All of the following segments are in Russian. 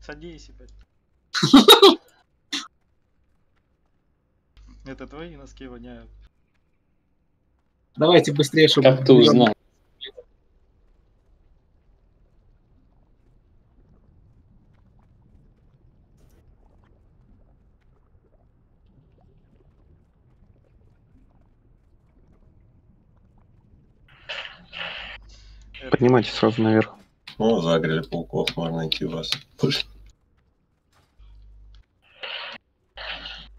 Садись, ебать. Это твои носки воняют. Давайте быстрее, чтобы... Как ты узнал? Это- Поднимайтесь сразу наверх. Ну, загрели пауков, можно найти вас.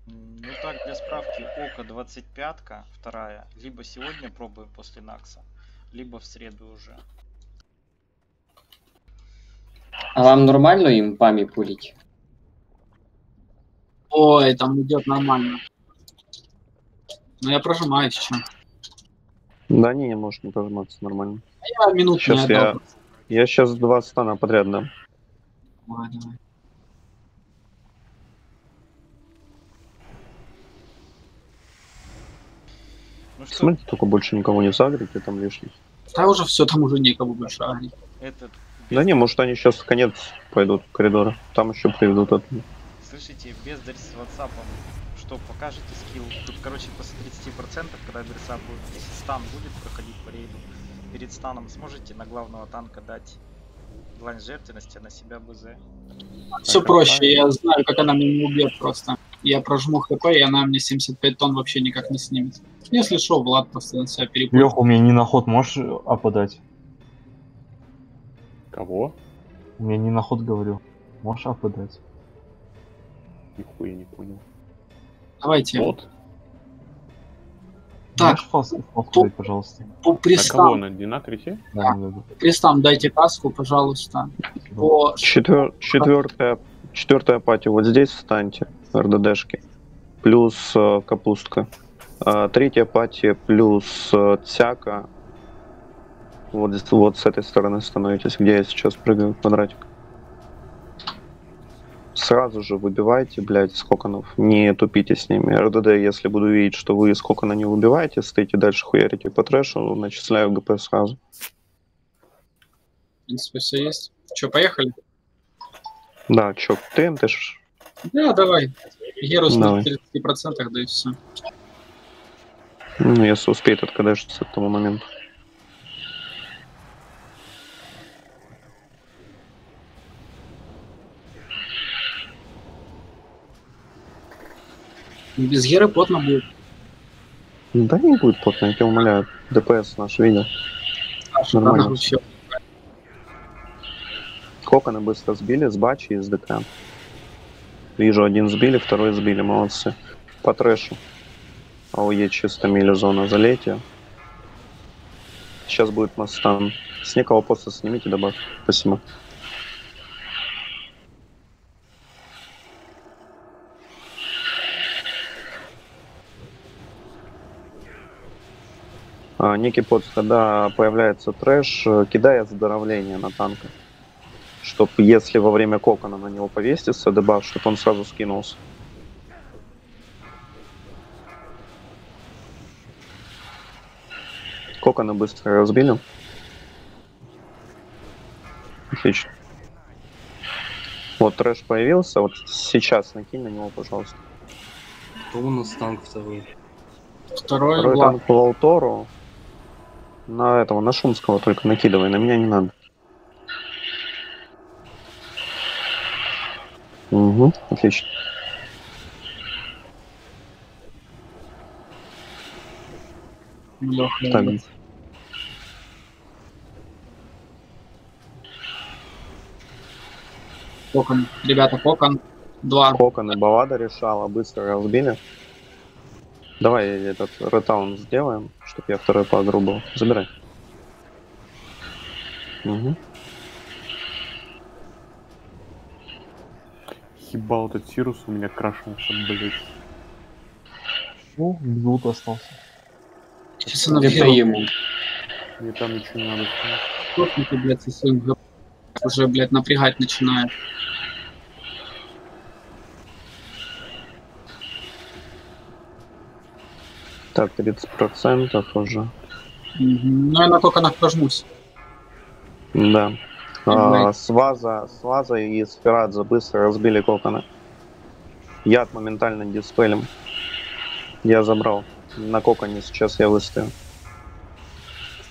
Ну так, для справки, Око 25 вторая, либо сегодня пробуем после Накса, либо в среду уже. А вам нормально им пами пулить? Ой, там идет нормально. Ну я прожимаю еще. Да не, может не прожиматься нормально. Я минут Сейчас не я- отдал. Я сейчас два стана подряд дам. Ну что, Смотрите, только больше никого не загрите там лишних. Да уже все, там уже некому больше агрить. этот... Да не, может они сейчас в конец пойдут в коридоры. Там еще приведут это. Слышите, бездарь с WhatsApp, что покажете скилл? Тут, короче, после 30%, когда адреса будет, если стан будет проходить по рейду, перед станом сможете на главного танка дать длань жертвенности, а на себя БЗ. Все Так, проще, я знаю, как она меня убьет просто. Я прожму хп, и она мне 75 тонн вообще никак не снимет. Если шо, Влад просто на себя перепутал. Леха, у меня не на ход можешь опадать? Кого? У меня не на ход говорю. Можешь опадать? Нихуя не понял. Давайте. Вот. Так, дать, пожалуйста? по А кого престам, на Динат Рите? Да, да, да. престам дайте каску, пожалуйста. По... Четвер... Четвертая... Четвертая пати. Вот здесь встаньте. РДДшки. Плюс э, капустка. А, третья пати плюс э, цяка. Вот, вот с этой стороны становитесь, где я сейчас прыгаю квадратик. Сразу же выбивайте, блядь, скоконов. Не тупите с ними. РДД, если буду видеть, что вы скокона не выбиваете, стоите дальше хуярите по трэшу, начисляю ГП сразу. В принципе, все есть. Че, поехали? Да, чё, ТНТ ж Да, давай. Герус на Давай. 30%, да и все. Ну, если успеет откадешиться к тому моменту. Без Геры плотно будет. Да не будет плотно, я тебя умоляю. ДПС наш видел. Нормально. Ладно, всё. Коконы быстро сбили с бачи и с ДК. Вижу, один сбили, второй сбили, молодцы. По трэшу. АОЕ чисто мили зона залетия. Сейчас будет мастан. С некого поста снимите, добавь. Спасибо. Некий под, когда появляется трэш, э, кидая здоровление на танка. Чтоб если во время кокона на него повесится дебаф, чтобы он сразу скинулся. Кокона быстро разбили. Отлично. Вот трэш появился, вот сейчас накинь на него, пожалуйста. Кто у нас танк второй? Второй, Второй танк Лаутору. На этого, на Шумского только накидывай, на меня не надо. Угу, отлично. Лёха, Так, Кокон. Ребята, кокон. Два. Кокон и Балада решала, быстро разбили. Давай этот ретаун сделаем, чтобы я второй по агру был. Забирай. Угу. Ебал этот Сирус у меня крашнулся, блять. Ну, минут остался. Сейчас она Это ему. Мне там ничего не надо. Кокники, блядь, со своим уже, блядь, напрягать начинает. Так, 30% уже. Ну, я на коконах прожмусь. Да. А, с Ваза, с Ваза и с Ферадзе быстро разбили коконы. Яд моментально диспелем. Я забрал. На коконе сейчас я выставил.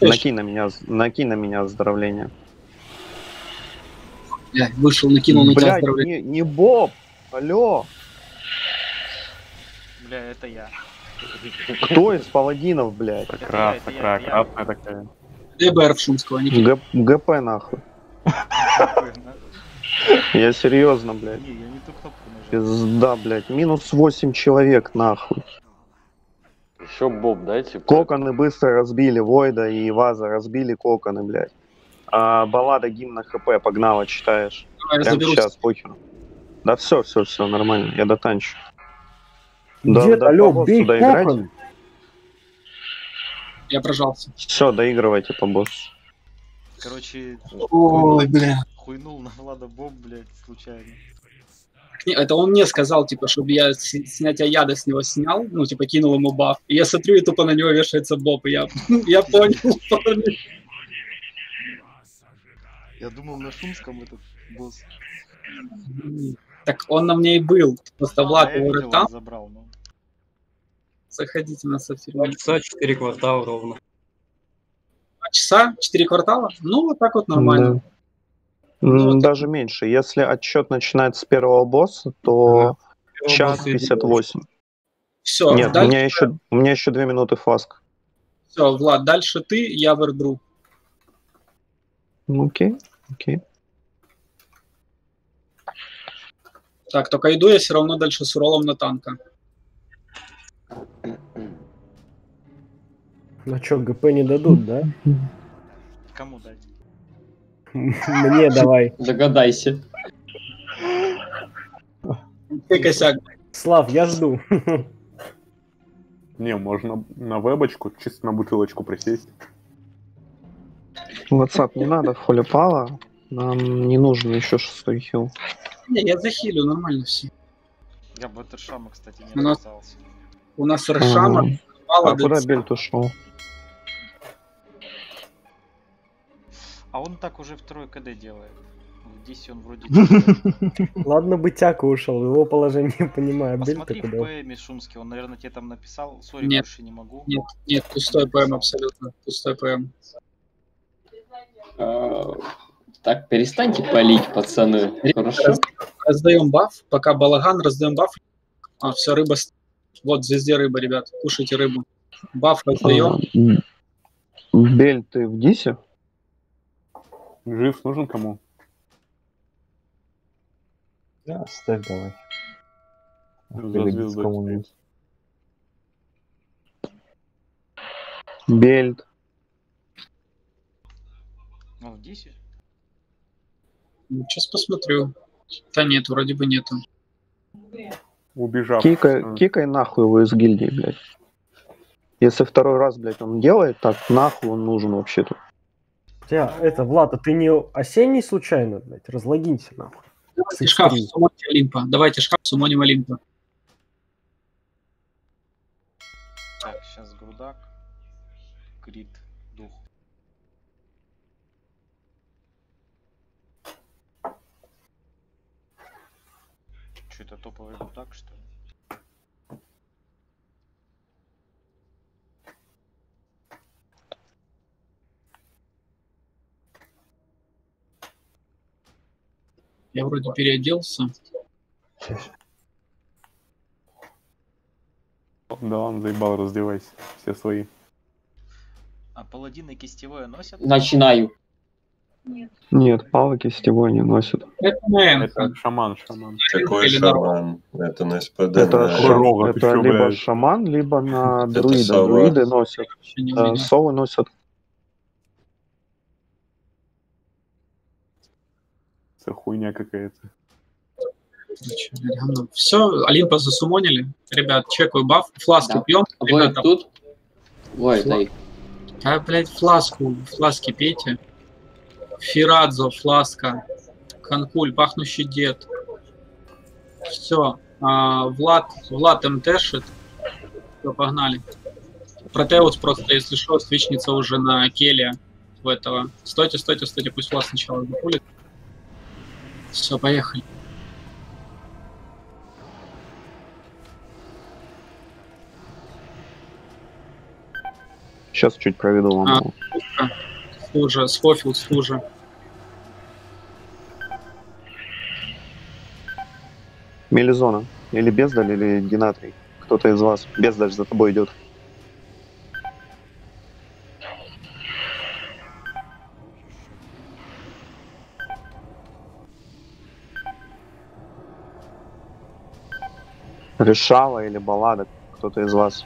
Накинь на меня, накинь на меня оздоровление. Бля, вышел, накинул на тебя Блядь, оздоровление. не, не Боб! Алло! Бля, это я. Кто из паладинов, блядь? Это я. красная такая. ДБР в Шумского, не Г- ГП нахуй. Я серьезно, блядь. Не, я не ту кнопку нажал. Пизда, блядь. Минус 8 человек, нахуй. Еще боб дайте. Коконы быстро разбили, Войда и Ваза разбили коконы, блядь. А, баллада гимна ХП погнала, читаешь. Давай, я Прямо сейчас, похер. Да все, все, все, нормально, я дотанчу. Да, Дед, да, алло, бей кокон. Я прожался. Все, доигрывайте по боссу. Короче, Ой, бля. хуйнул на Влада Боб, блядь, случайно. Это он мне сказал, типа, чтобы я снятие яда с него снял, ну, типа, кинул ему баф. И я смотрю, и тупо на него вешается боб. И я, я понял, парни. Я думал на Шумском этот босс. Так он на мне и был. Просто Влад А, его там. забрал, ну. Заходите на. Два часа, четыре квартала ровно. Два часа, четыре квартала? Ну, вот так вот нормально. Да. М, Даже меньше. Если отчет начинается с первого босса, то Первого час босса и 58. Все, Нет, у дальше, меня еще, у меня еще две минуты фласк. все, Влад, дальше ты, я вердру. Ну, Окей, окей. Так, только иду я все равно дальше с уролом на танка. Ну что, ГП не дадут, да? Кому дать? Мне давай. Догадайся. Ты косяк. Слав, я жду. Не, можно на вебочку, чисто на бутылочку присесть. WhatsApp не надо, холипала. Нам не нужен еще шестой хил. Не, я захилю, нормально все. Я бы от Эршама, кстати, У не нас- отказался. У нас Рашама. Мало А куда ДЦ. Бельт ушел? А он так уже второй КД делает. В 10 он вроде... Ладно бы Тяка ушел, его положение понимаю. Посмотри в куда? ПМе Шумский, он, наверное, тебе там написал. Сори, Нет. больше не могу. Нет, нет, пустой ПМ абсолютно. Пустой ПМ. А, Так, перестаньте палить, пацаны. Хорошо? Раздаем баф, пока балаган, раздаем баф. А, все, рыба. с- Вот, звезде рыба, ребят. Кушайте рыбу. Баф раздаем. А, Бель, ты в Дисе? Жив нужен кому? Да, ставь давай. Кому-нибудь. Бельт. Ну, в 10? Сейчас посмотрю. Да нет, вроде бы нету. Убежав. Кикай, М. кикай нахуй его из гильдии, блядь. Если второй раз, блядь, он делает так, нахуй он нужен вообще-то. Хотя, это, Влад, а ты не осенний случайно, блядь? Разлогинься, нахуй. Давайте шкаф X3. сумоним Олимпа. Давайте шкаф сумоним Олимпа. Так, сейчас грудак. Крит, Что это топовый грудак, что ли? Я вроде переоделся. Да ладно, заебал, раздевайся. Все свои. А паладины кистевое носят? Начинаю. Нет, палки кистевой не носят. Это на Это шаман, шаман. Какой Или шаман? Это на СПД. Это, на- ша- Рога, ты это либо блядь? шаман, либо на друида. сова. Друиды носят, Вообще не а увидел. совы носят. Это хуйня какая-то. Все, Олимпа засумонили. Ребят, чекаю баф. Фласку Да. пьем. Ребята, тут? Войд, Фла- дай. а, блядь, фласку. Фласки пейте. Фирадзо, фласка. Конкуль, пахнущий дед. Все. Влад, Влад МТшит. Все, погнали. Протеус просто, если что, свечница уже на Келия. в этого. Стойте, стойте, стойте, пусть вас сначала запулит. Все, поехали. Сейчас чуть проведу вам. А. его. Стужа, Скофилд, стужа. Мелизона. Или Бездаль, или Генатрий. Кто-то из вас. Бездаль за тобой идет. Решала или баллада. Кто-то из вас.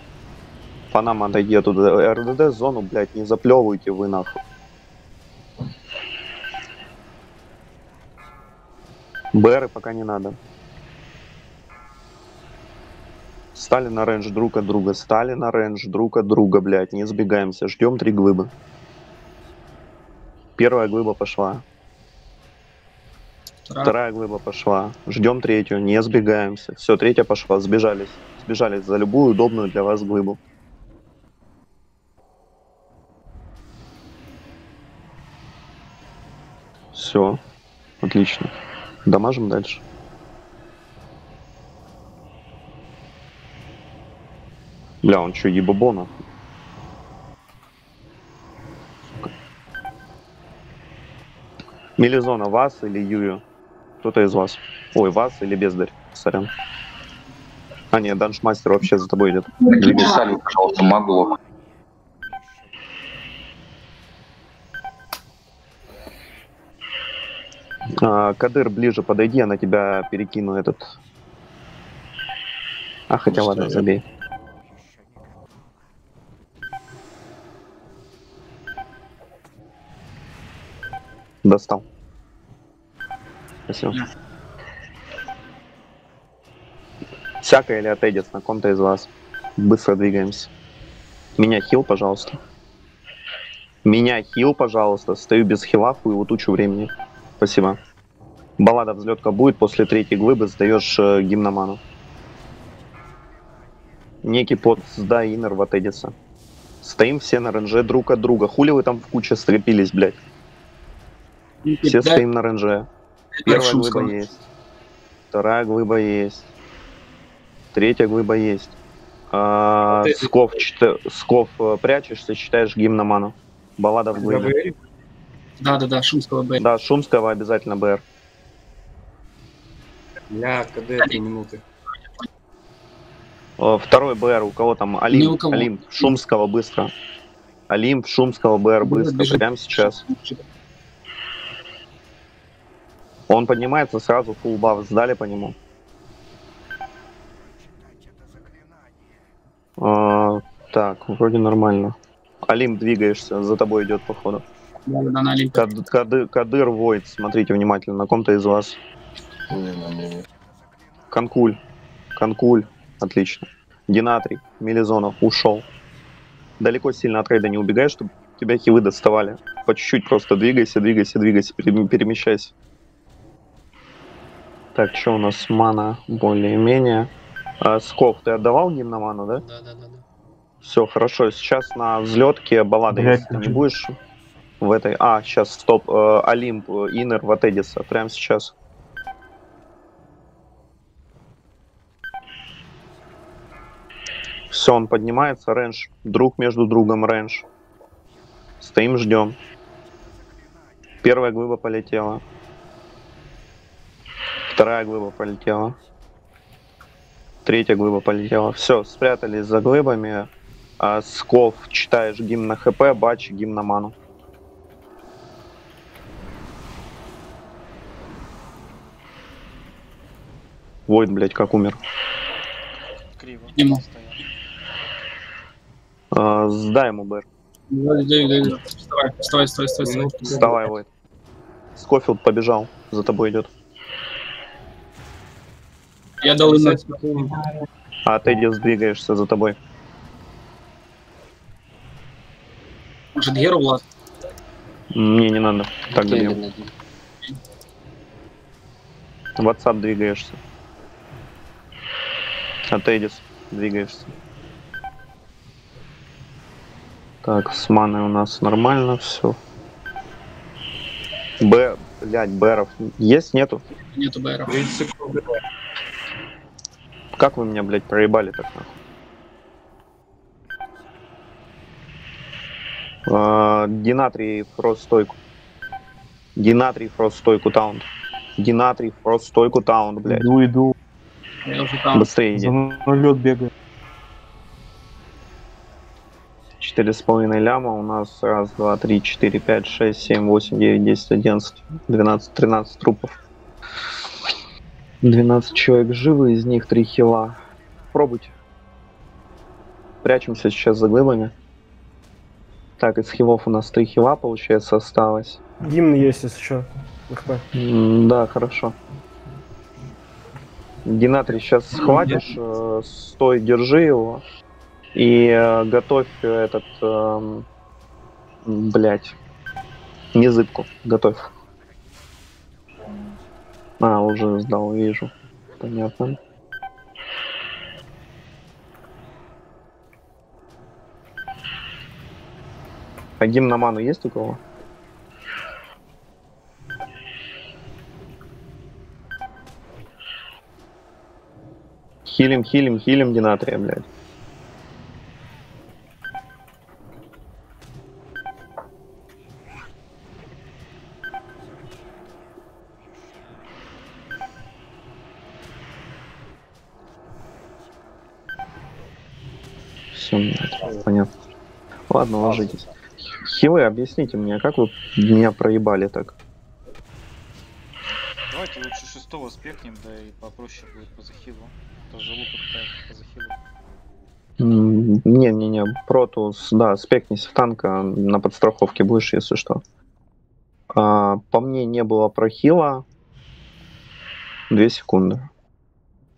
По нам отойди оттуда. РДД зону, блядь, не заплевывайте вы нахуй. БРы пока не надо. Стали на range друг от друга. Стали на range друг от друга, блядь. Не сбегаемся. Ждем три глыбы. Первая глыба пошла. Вторая. Вторая глыба пошла. Ждем третью. Не сбегаемся. Все, третья пошла. Сбежались. Сбежались за любую удобную для вас глыбу. Все. Отлично. Дамажим дальше. Бля, он что, ебобона? Мелизона, вас или Юю? Кто-то из вас. Ой, вас или Бездарь. Сорян. А, нет, Даншмастер вообще за тобой идет. Написали, пожалуйста, могло. Кадыр, ближе подойди, я на тебя перекину этот... А, хотя Ну, ладно, забей. Достал. Спасибо. Да. Всякое или отойдет на ком-то из вас. Быстро двигаемся. Меня хил, пожалуйста. Меня хил, пожалуйста. Стою без хила, хуеву тучу времени. Спасибо. Баллада взлетка будет, после третьей глыбы сдаешь э, гимноману. Некий под сдай инер в Атедиса. Стоим все на ренже друг от друга. Хули вы там в куче стрепились, блядь? Все Да, стоим на ренже. Первая глыба есть. Вторая глыба есть. Третья глыба есть. А, Вот сков, чита- сков э, прячешься, читаешь гимноману. Баллада в глыбе. Да, да, да, Шумского Б. Да, Шумского обязательно БР. Я КД три минуты. Э, Второй БР, у кого там? У Алим, кого. Алим, Шумского быстро. Алим, Шумского БР быстро, Бежит. прямо сейчас. Он поднимается сразу, фулл баф сдали по нему. А, так, вроде нормально. Алим, двигаешься, за тобой идет походу. На. Кад- Кады- Кадыр, Войд, смотрите внимательно, на ком-то из вас. Не, на мне нет. Конкуль, Конкуль, отлично. Динатрий, Мелизонов, ушел. Далеко сильно от рейда не убегай, чтобы тебя хивы доставали. По чуть-чуть просто двигайся, двигайся, двигайся, пере- перемещайся. Так, что у нас мана более-менее. А, Сков, ты отдавал гимноману, да? Да, да, да, да. Все, хорошо. Сейчас на взлетке баллады, если ты не будешь в этой... А, сейчас, стоп. э, Олимп, э, Innervate Диса. Прямо сейчас. Все, он поднимается, range. Друг между другом range. Стоим, ждем. Первая глыба полетела. Вторая глыба полетела. Третья глыба полетела. Все, спрятались за глыбами. А, Сков, читаешь гимн на хп, бач гимн на ману. Войд, блядь, как умер. Криво. Ему. А, сдай ему БР. Давай, давай, давай. Вставай, вставай, вставай, вставай, вставай. Войд. Скофилд побежал, за тобой идет. Я дал ему. А ты где сдвигаешься за тобой. Может, Геру, Влад? Мне не надо. Так добьем. В WhatsApp двигаешься. Атедис двигаешься. Так, с маной у нас нормально все. Б, блядь, Бэров. Есть, нету? Нету БРов. 30 секунд. Как вы меня, блядь, проебали так нахуй? А, Динатрий фрост стойку. Динатрий фрост стойку таунт. Динатрий фрост стойку таунт, блядь. Иду, иду. Я уже там. Быстрее иди. За нулет бегаю. Четыре с половиной ляма у нас раз, два, три, четыре, пять, шесть, семь, восемь, девять, десять, одиннадцать, двенадцать, тринадцать трупов. 12 человек живы, из них три хила. Пробуйте. Прячемся сейчас за глыбами. Так, из хилов у нас три хила, получается, осталось. Гимн есть, если что. Да, хорошо. Динатрий, сейчас схватишь, э, стой, держи его. И э, готовь этот, эм, блять, незыбку, готовь. А, уже сдал, вижу. Понятно. А гимн на ману есть у кого? Хилим, хилим, хилим Динатрия, блядь. Все, понятно. Ладно, ложитесь. Хилы, объясните мне, а как вы меня проебали так? Давайте лучше шестого спекнем, да и попроще будет по захилу. Захилу. М, Не-не-не, Протус, да, спекнись в танка, на подстраховке будешь, если что. А, по мне не было прохила. Две секунды.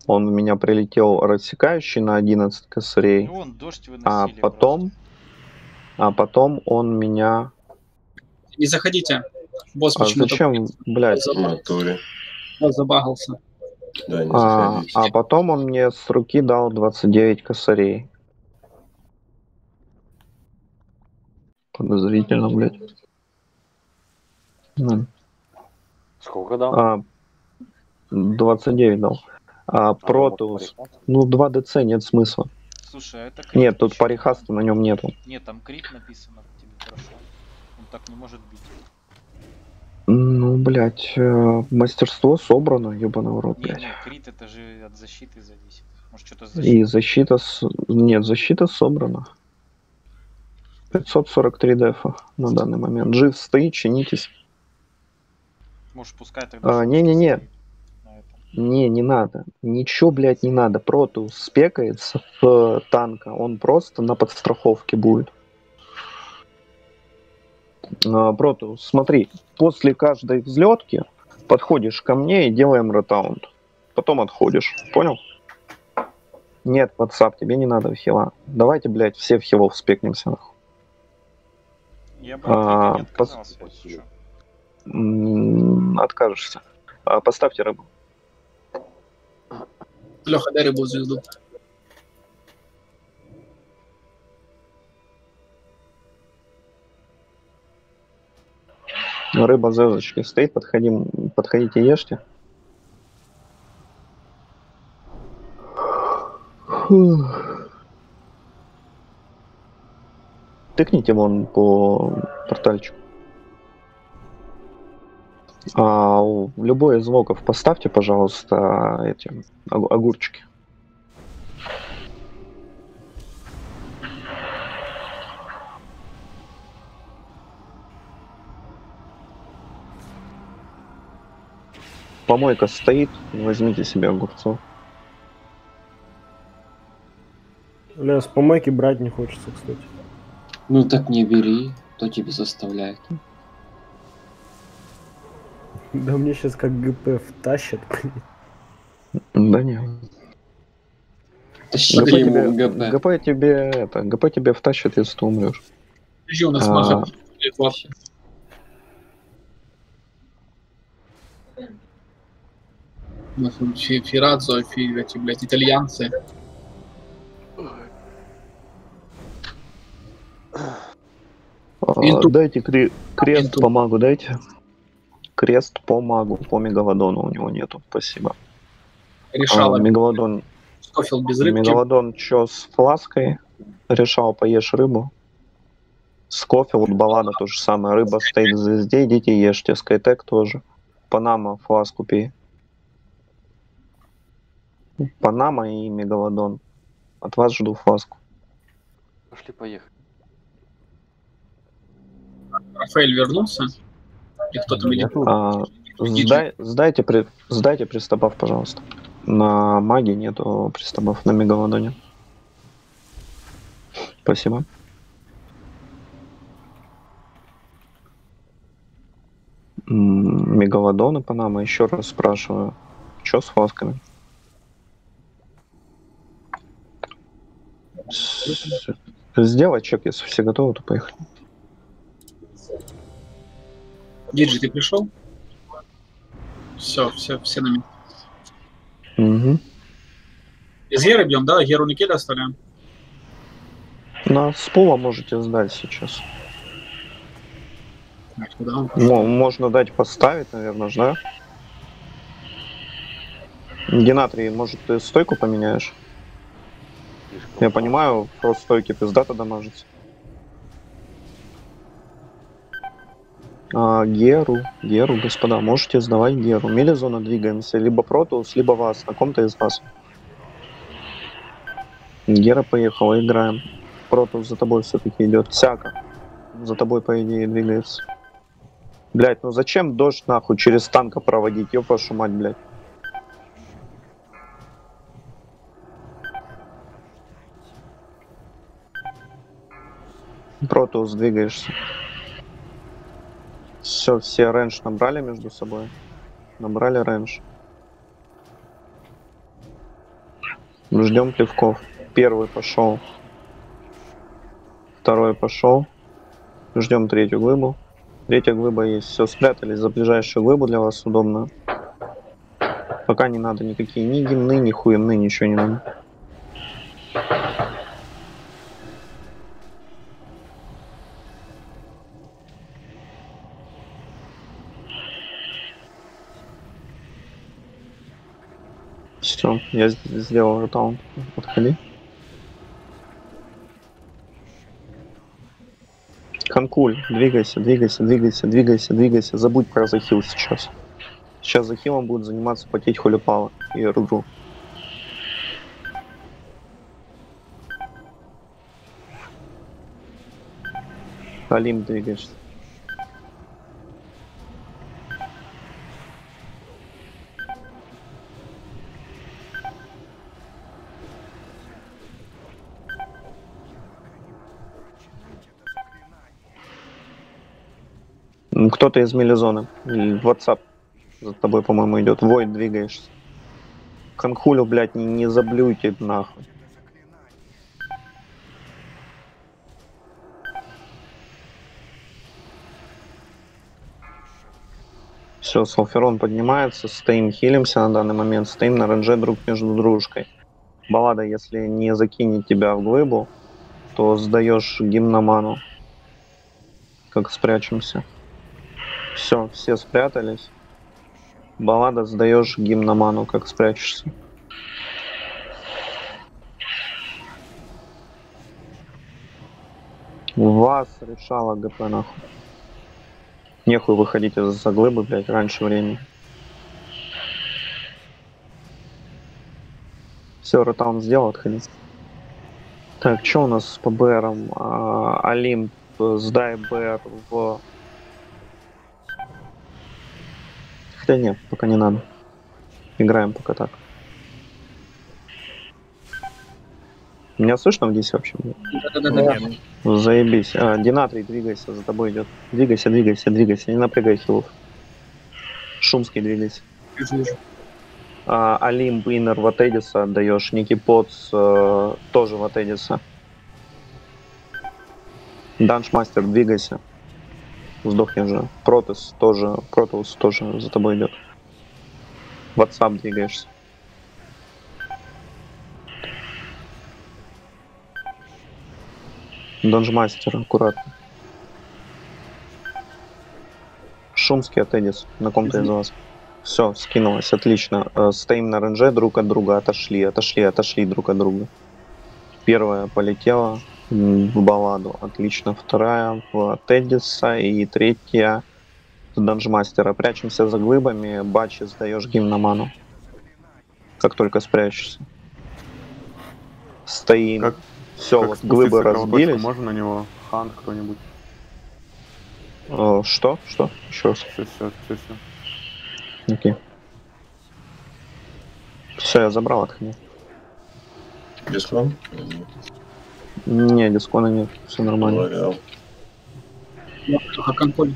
Он в меня прилетел рассекающий на 11 косарей. Ну, вон, дождь выносили. А потом, а потом он меня... Не заходите. Босс А почему-то зачем, блядь? Натуре. забагался. Да, не А, а потом он мне с руки дал 29 косарей. Подозрительно, блядь. Сколько дал? А, 29 дал. А, Протус. Ну, 2 ДЦ нет смысла. Слушай, а это крит Нет, тут парихаста на нем нету. Нет, там крит написано тебе хорошо. Он так не может бить. Блядь, э, мастерство собрано, ебаный рот, Не, блядь. не, крит это же от защиты зависит. Может что-то с И защита... С... Нет, защита собрана. 543 дефа на данный момент. Жив стоит, чинитесь. Может пускай тогда... А, не-не-не. этом. Не, не надо. Ничего, блядь, не надо. Протус спекается в э, танка. Он просто на подстраховке будет. А, Протус, смотри, после каждой взлетки подходишь ко мне и делаем ротаунд. Потом отходишь. Понял? Нет, WhatsApp, тебе не надо в хила. Давайте, блядь, все в хилов спекнемся. нахуй. Я бы А, не пос- Откажешься. А, Поставьте рыбу. Леха, дай рыбу звезду. Рыба звездочки стоит, подходим, подходите, ешьте. Тыкните вон по портальчику. А, любой из локов поставьте, пожалуйста, эти ог- огурчики. Помойка стоит, возьмите себе огурцов. Бля, с помойки брать не хочется, кстати. Ну так не бери, кто тебе заставляет. Да мне сейчас как ГП втащат. Да не. Тащи ГП ему тебе, ГП. ГП тебе это, ГП тебе втащит, если ты умрешь. Подожди, у нас А. Пришла. Тут Фи- эти, блядь, итальянцы. А, Инту. Дайте кре- крест Инту. помогу, дайте. крест по магу, по мегалодону у него нету. Спасибо. Решал. А, мегалодон, Скофилд без рыбки. мегалодон чё с флаской? Решал, поешь рыбу. Скофилд, баллада то же самое. Рыба стоит в звезде, идите ешьте. Скайтек тоже. Панама, фласку пей. Панама и мегалодон. От вас жду фласку. Пошли поехали. Рафаэль вернулся? И кто там идет? А, сдай- сдайте, при, сдайте приступав, пожалуйста. На маге нету приступов, на мегалодоне. Спасибо. Мегалодон и Панама. Еще раз спрашиваю, что с фласками? С- Сделай чек, если все готовы, то поехали. Диджи, ты пришел? Все, все, все на месте. Угу. Из Геры бьем, да? Геру Никита оставляем? На с пола можете сдать сейчас. Так, куда он? Мо- можно дать поставить, наверное, да? Генатрий, может, ты стойку поменяешь? Я понимаю, просто стойки пиздато дамажится. А, Геру, Геру, господа, можете сдавать Геру. Мелизона двигаемся, либо Протус, либо вас, на ком-то из вас. Гера поехала, играем. Протус за тобой все-таки идет. Сяка. За тобой, по идее, двигается. Блять, ну зачем дождь нахуй через танка проводить? Ёб вашу мать, блядь. Протус двигаешься. Все, все range набрали между собой. Набрали range. Ждем плевков. Первый пошел. Второй пошел. Ждем третью глыбу. Третья глыба есть. Все, спрятались за ближайшую глыбу для вас удобно. Пока не надо никакие ни гимны, ни хуемны, ничего не надо. Все, я сделал ротаун. Подходи. Конкуль, двигайся, двигайся, двигайся, двигайся, двигайся. Забудь про захил сейчас. Сейчас захилом будут заниматься потеть Холюпала и Рудру. Алим двигаешься. Кто-то из мелизоны. Или в WhatsApp за тобой, по-моему, идет. Войд двигаешься. Конхулю, блядь, не, не заблюйте нахуй. Все, Салферон поднимается, стоим, хилимся на данный момент, стоим на ранже друг между дружкой. Баллада, если не закинет тебя в глыбу, то сдаешь гимноману. Как спрячемся. Все, все спрятались. Баллада сдаешь гимноману, как спрячешься. Вас решала ГП нахуй. Нехуй выходить из-за глыбы, блядь, раньше времени. Все, ротаун сделал, отходить. Так, что у нас по БРам? А, Олимп, сдай БР в... Хотя нет, пока не надо. Играем пока так. Меня слышно здесь вообще? Да-да-да. Заебись. А, Динатрий, двигайся, за тобой идет. Двигайся, двигайся, двигайся, не напрягай хилов. Шумский двигайся. Вижу, вижу. А, Олимп, Иннер в Атедиса отдаешь, Ники Потс э, тоже в Атедиса. Даншмастер, двигайся. Сдохни же. Протес тоже, Протус тоже за тобой идет. WhatsApp двигаешься. Донжмастер, аккуратно. Шумский от Эдис. На ком-то из вас. Все, скинулось, отлично. Э, Стоим на ренже друг от друга, отошли, отошли, отошли друг от друга. Первая полетела в балладу, отлично. Вторая в Теддиса и третья в Данжмастера. Прячемся за глыбами, бачи сдаешь гимн на ману. Как только спрячешься. Стоим. Как- Все, Как вот глыбы разбились. Можно на него? Хан кто-нибудь? Э, Что? Что? Еще раз. Все, все, все, все. Окей. Все, я забрал отходи. Дискон? Не, дискона нет, все нормально. Лориал. Леха, конкуль.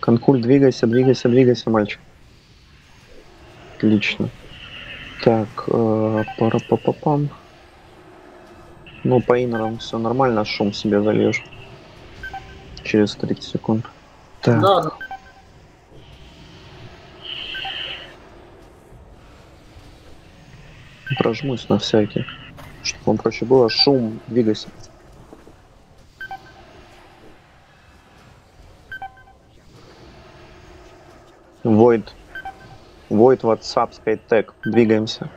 Конкуль, двигайся, двигайся, двигайся, мальчик. Отлично. Так, э, пара-па-па-пам. Ну, по инерам все нормально, шум себе зальешь. Через 30 секунд. Так, Да, да. прожмусь на всякий. Чтобы вам проще было. Шум, двигайся. Void. Void, WhatsApp, SkyTech. Двигаемся.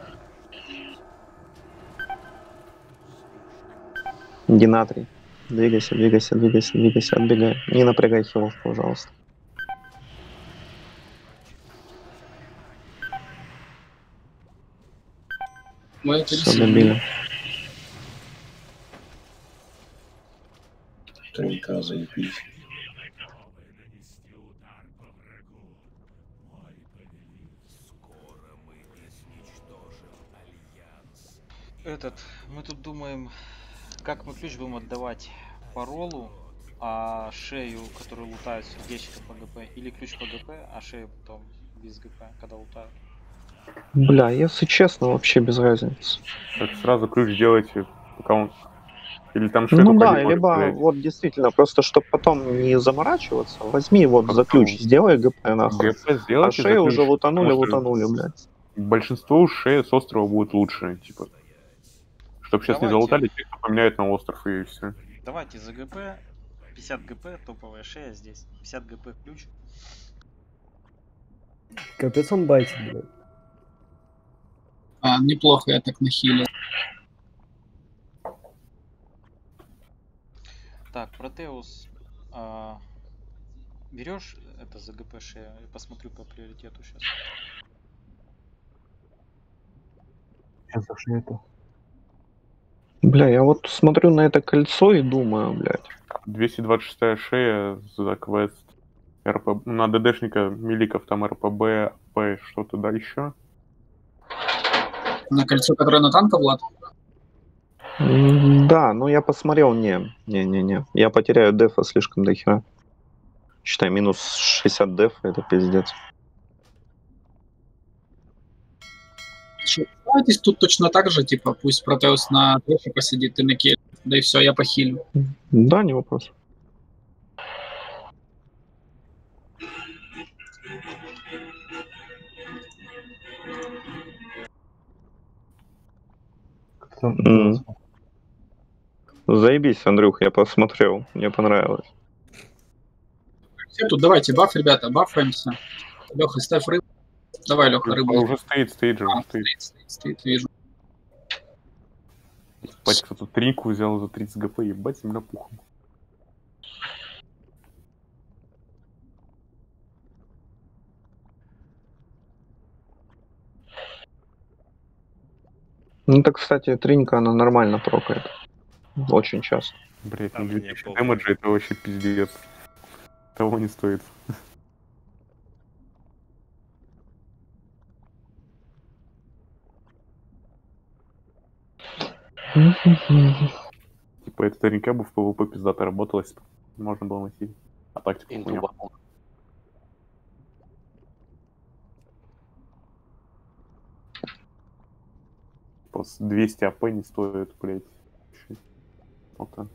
Динатрий. Двигайся, двигайся, двигайся, двигайся, отбегай. Не напрягай хилов, пожалуйста. Мы Все, Тренька, заебись. Этот, мы тут думаем, как мы ключ будем отдавать по роллу, а шею, которую лутают сердечко по ГП, или ключ по ГП, а шею потом без ГП, когда лутают. Бля, если честно, вообще без разницы. Так сразу ключ делайте, пока он... Или там шею Ну да, либо стрелять. вот действительно, просто чтобы потом не заморачиваться, возьми вот за ключ, сделай ГП нахуй. ГП А сделайте за шею ключ, уже лутанули, потому что лутанули, блядь. Большинство шеи с острова будет лучше, типа. Чтоб сейчас не Давайте. залутали, те, кто поменяет на остров и все. Давайте за ГП, 50 ГП, топовая шея здесь, 50 ГП ключ. Капец он байтит, блядь. А, неплохо я так нахилил. Так, Протеус, а, берешь это за ГП шея? Я посмотрю по приоритету сейчас. Сейчас за это. Бля, я вот смотрю на это кольцо и думаю, блядь. 226 шея за квест РП... На ДДшника Миликов там РПБ, П, что-то да еще. На кольцо, которое на танка, Влад? Да, но я посмотрел, не, не-не-не. Я потеряю дефа слишком до хера. Считай, минус 60 дефа, это пиздец. Оставайтесь тут точно так же, типа, пусть Протеус на трэше посидит, ты на келе. Да и все, я похилю. Да, не вопрос. М. Заебись, Андрюх, я посмотрел, мне понравилось. Все тут, давайте, баф, ребята, бафаемся. Леха, ставь рыбу. Давай, Леха, рыбу. Уже стоит, стоит же, А, стоит. стоит, стоит, стоит, вижу. Ебать, кто-то тринку взял за 30 ГП, ебать, земля пухом. Ну так, кстати, тринка, она нормально прокает. Очень часто. Блять, ну мне 2000 похуй. дэмэджа это вообще пиздец. Того не стоит. Типа это наверняка бы в PvP пиздато работало, если бы можно было найти. А так типа хуйня. Интубатор. Типа с 200 АП не стоит, блять. Вот так.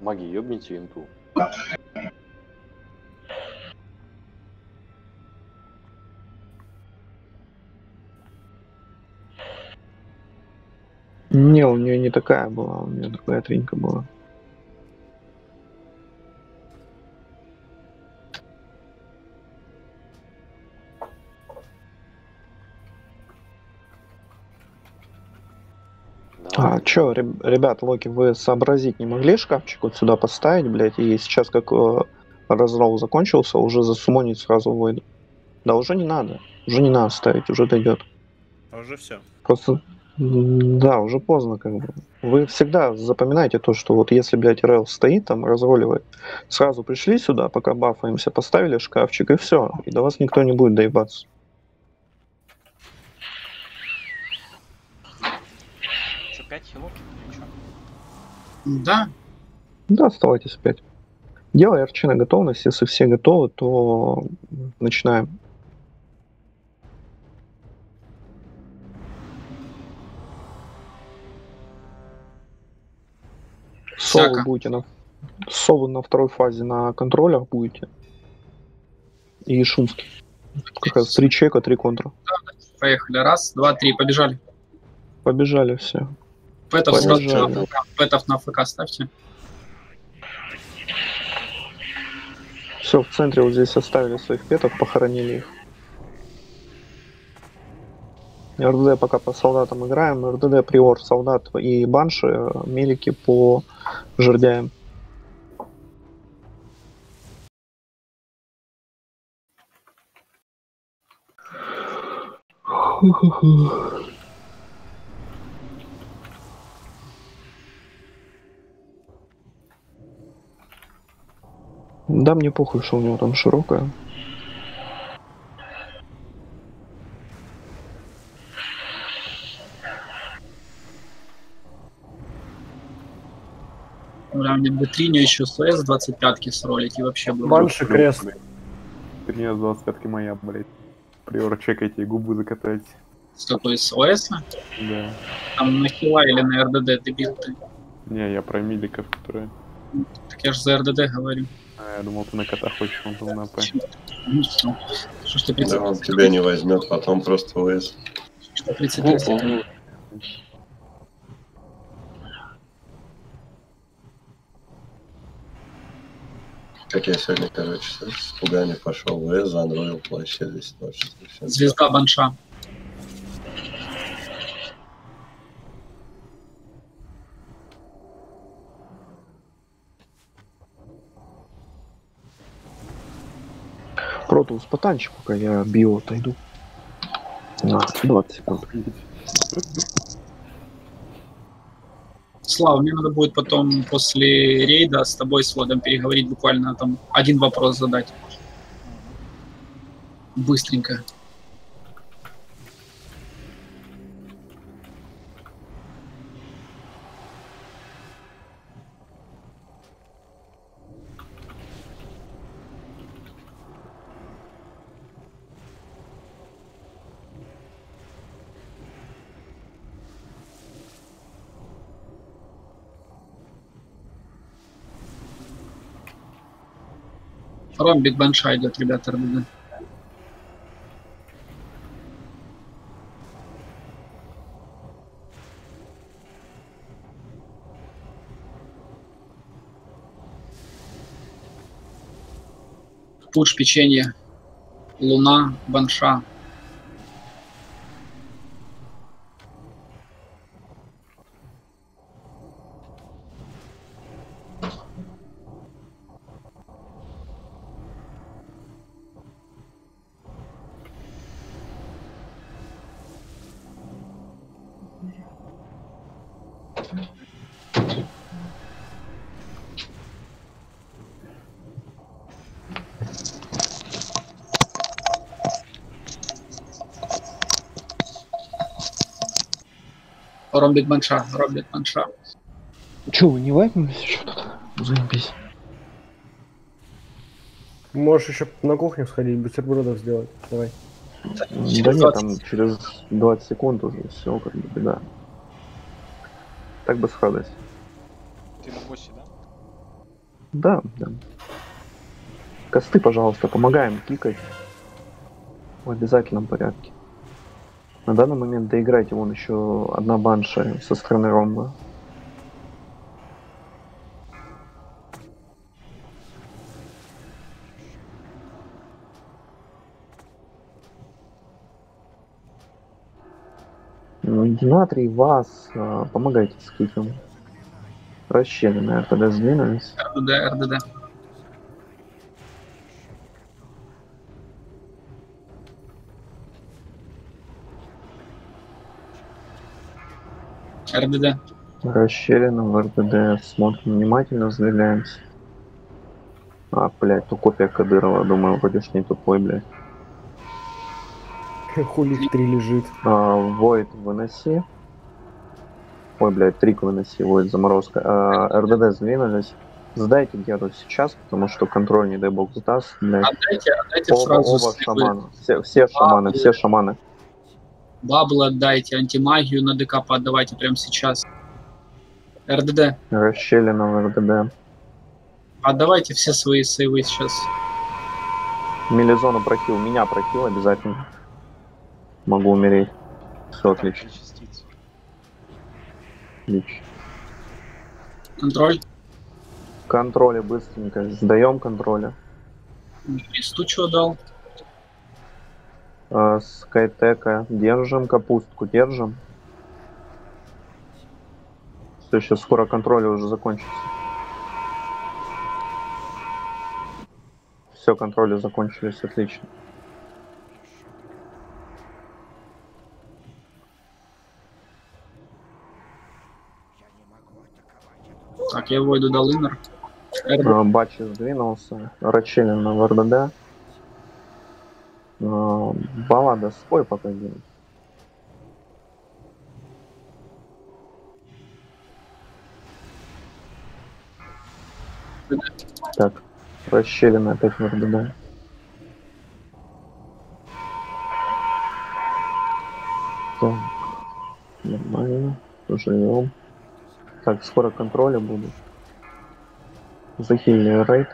Маги, ёбните инту. Не, не такая была, у меня другая тренька была. Реб- ребят, Локи, вы сообразить не могли шкафчик вот сюда поставить, блядь, и сейчас как э, разрол закончился, уже засумонить сразу войду? Да уже не надо, уже не надо ставить, уже дойдет. А уже все. Просто, да, уже поздно как бы. Вы всегда запоминайте то, что вот если, блядь, Рэл стоит там, разроливает, сразу пришли сюда, пока бафаемся, поставили шкафчик, и все, и до вас никто не будет доебаться. Что, 5 хилов? Или чё? Да, Да, оставайтесь опять. Делай арчи на готовность, если все готовы, то начинаем. Совы Всяко. будете на... Совы на второй фазе на контролях будете. И шумский. Как раз три чека, три контра. поехали. Раз, два, три, побежали. Побежали все. Пэтов сразу на. ФК. Пэтов на ФК ставьте. Все, в центре вот здесь оставили своих петов, похоронили их. РДД пока по солдатам играем. РДД, Приор, солдат и банши, э, мелики по жердяям. Да, мне похуй, что у него там широкая. Бля, мне бы триню еще с ОС 25-ки сролить и вообще было. Банши крест. Тренер 25 моя, блядь. Приор, чекайте, губы закатайте. С какой с ОС? Да. Там на хила или на РДД дебил ты. Не, я про миликов, которые... Так я же за РДД говорю. А, я думал, ты на кота хочешь, он был на П. Что ж ты Да, 30 он тебя не возьмет, потом просто ВС. что 30 Как я сегодня, короче, с пугами пошел в заандроил вообще здесь ночь. Звезда Банша. Протус потанчик, пока я био отойду. На, 20 секунд. Слава, мне надо будет потом после рейда с тобой, с Владом, переговорить, буквально там один вопрос задать. Быстренько. Ромбик Банша идет, ребята, РДД. Пуш, печенье, луна, банша. Ромбик банша, ромбик банша. Че, вы не вайпнулись еще тут? Заебись. Можешь еще на кухню сходить, бутербродов сделать. Давай. Да нет, там через 20 секунд уже все, как бы беда. Так бы схадать. Ты на боссе, да? Да, да. Косты, пожалуйста, помогаем кикать. В обязательном порядке. На данный момент доиграйте вон еще одна банша со стороны ромба. Натрий, ну, вас, а, помогайте с киком. Расщели, наверное, тогда сдвинулись. РДД, РДД. РДД. Расщелина в РТД. Смотрим внимательно, сдвигаемся. А, блядь, то копия Кадырова. Думаю, будешь не тупой, блядь. Хули в три лежит. А, Void выноси. Ой, блядь, трик выноси, Void заморозка. А, РДД сдвинулись. Сдайте Геру сейчас, потому что контроль, не дай бог, сдаст. Блядь. Отдайте, отдайте Оба, сразу оба шамана. Все, все шаманы, все шаманы. Баблы отдайте, антимагию на ДК отдавайте прямо сейчас. РДД. Расщелина в РДД. Отдавайте все свои сейвы сейчас. Мелизону прохил, меня прохил обязательно. Могу умереть. Все отлично. отлично. Контроль. Контроли быстренько. Сдаем контроля. Листу чего дал? Э, Скайтека держим, капустку держим. Все, сейчас скоро контроль уже закончится. Все, контроли закончились, отлично. Так, я войду дал иннер. РДД. Э, Бачи сдвинулся. Рачелина в РДД. Э, Баллада, спой пока делай. Так, расщелина опять РДД. Так, нормально, живем. Так, скоро контроля будут. Захильный рейд.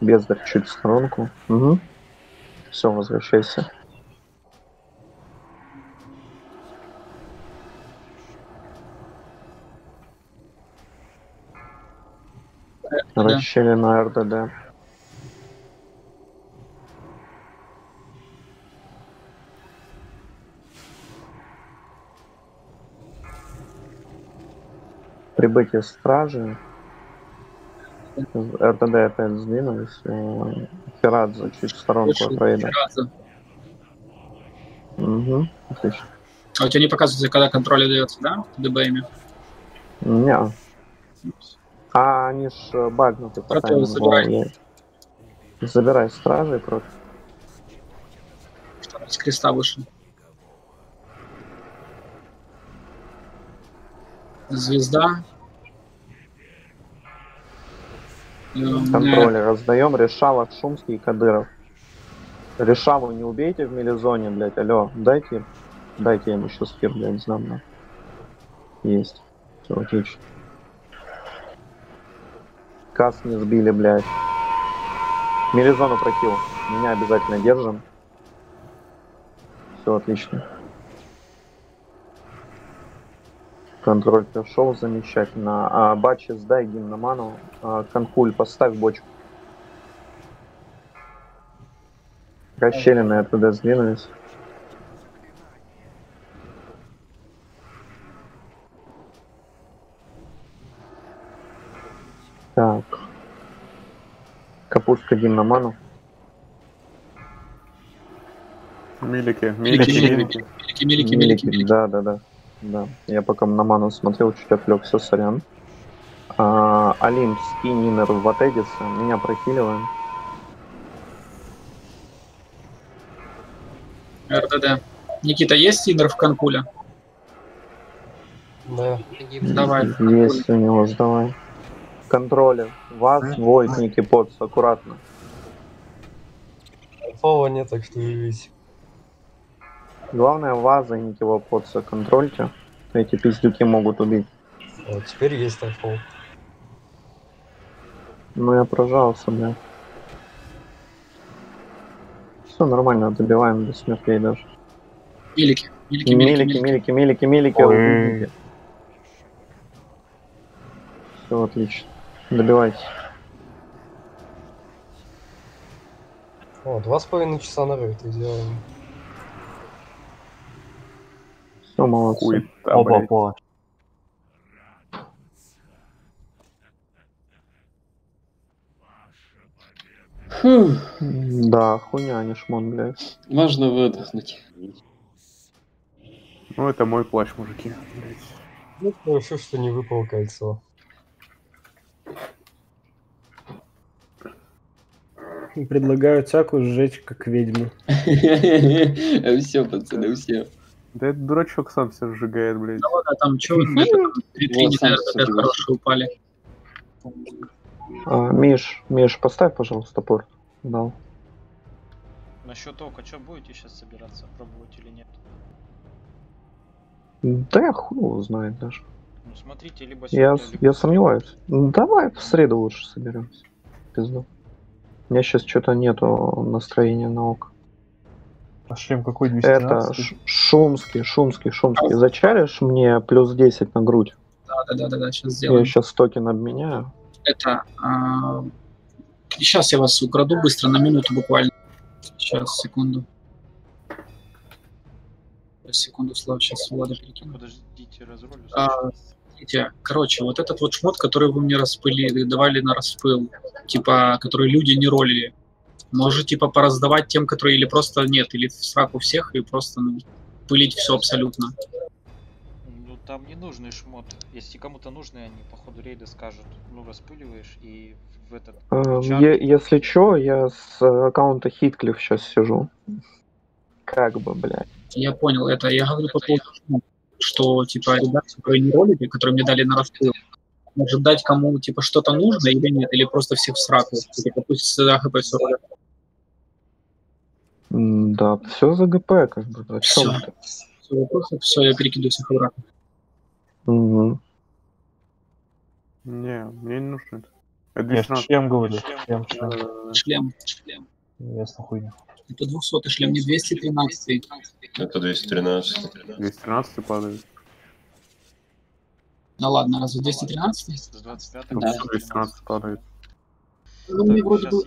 Бездарь чуть сторонку. Угу. Все, возвращайся. Расщелина РДД. Прибытие стражи. РТД опять сдвинулись. э, Ферадзе чуть в сторонку от рейда. Угу, отлично. А у тебя не показывается, когда контроль дается, да? ДБМе. Не. А они ж э, багнуты таймингу, забирай. Забирай стражи против. Что с креста вышел. Звезда. Контроли раздаем. Решала Шумский и Кадыров. Решаву не убейте в мелизоне, блядь. Алло, дайте. Дайте ему еще спир, блядь, знам на. Есть. Все, отлично. Кас не сбили, блядь. Мелизону прохил. Меня обязательно держим. Все отлично. Контроль прошел замечательно. А, Бачи, сдай гимноману. А, Конкуль, поставь бочку. Расщелины оттуда сдвинулись. Так. Капустка гимноману. Милики, Милики, милики, милики. милики. Милики, милики, милики, милики. Да, да, да. Да. Я пока на ману смотрел, чуть отвлекся, сорян. А, Алим, скинь иннер в Атедиса. Меня прохиливаем. РДД. Никита, есть иннер в конкуле? Да. Давай. Есть у него, сдавай. Контролер. Вас, войтники, подс, аккуратно. Фола нет, так что живите. Главное, вас, его подса, контрольте. Эти пиздюки могут убить. Вот, теперь есть айфол. Ну я прожался, бля. Все нормально, добиваем до смертей даже. Милики, милики, милики, Милики, милики. милики, милики, Ой. Все отлично. Добивайте. О, два с половиной часа на рейд сделаем. Ну, молодцы. Оба блядь. пола. Фух, Да, хуйня, а не шмон, блядь. можно выдохнуть. Ну, это мой плащ, мужики. Ну, хорошо, что не выпало кольцо. Предлагаю Цаку сжечь как ведьму. Все, пацаны, все. Да этот дурачок сам все сжигает, блядь. Да, там что, три наверное, опять хорошие упали. А, Миш, Миш, поставь, пожалуйста, порт. Дал. Насчет ока, что будете сейчас собираться, пробовать или нет? Да я хуй его знает даже. Ну смотрите, либо Я, сегодня, с- либо я сомневаюсь. Ну, Давай в среду лучше соберемся. Пизду. У меня сейчас что-то нету настроения на ок. А шлем какой Это 213? Ш- Шумский, Шумский, Шумский. Зачаришь мне плюс 10 на грудь? Да, да, да, да, да, сейчас Я сделаем. сейчас токен обменяю. Это. сейчас я вас украду быстро, на минуту буквально. Сейчас, секунду. Секунду, Слав, сейчас Влада перекину. Подождите, разрулю. А, Смотрите, короче, вот этот вот шмот, который вы мне распылили, давали на распыл, типа, который люди не ролили, может, типа, пораздавать тем, которые или просто нет, или в сраку всех, и просто, ну, пылить все абсолютно. Ну там не нужный шмот. Если кому-то нужны, они по ходу рейда скажут. Ну распыливаешь и в этот Эм, чат- если чё, я с э, аккаунта Хитклифф сейчас сижу. Как бы, блядь. Я понял, это я говорю по поводу, что, типа, ребята, которые не ролили, которые мне дали на распыл, может дать кому, типа, что-то нужно или нет, или просто всех в сраку, типа, пусть с АХП все ролят. Да, все за ГП, как бы. О Всё. чем ты? Все, вопросы, все, я перекидываю всех обратно. Мгм. Не, мне не нужно это. Это Я ж 213. шлем говорю. Шлем, шлем. Шлем, шлем. Ясно, хуйня. Это 200 шлем, не 213. Это 213. 213 падает. Ну ладно, разве 213? С 25 Да. 213 падает. Ну, мне вроде бы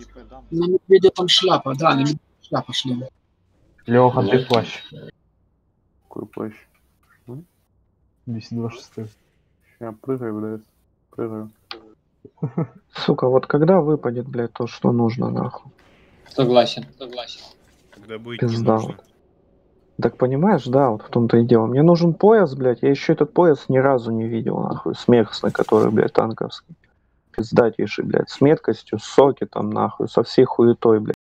на медведя там шляпа, да, на медведя шляпа шлем. Леха, ты плащ. Какой плащ? 226. Я прыгаю, блядь. Прыгаю. Сука, вот когда выпадет, блядь, то, что нужно, нахуй? Согласен, согласен. Когда будет не Пизда. нужно. Так понимаешь, да, вот в том-то и дело. Мне нужен пояс, блядь, я еще этот пояс ни разу не видел, нахуй, смехсный, который, блядь, танковский. Пиздатейший, блядь, с меткостью, с сокетом, нахуй, со всей хуетой, блядь.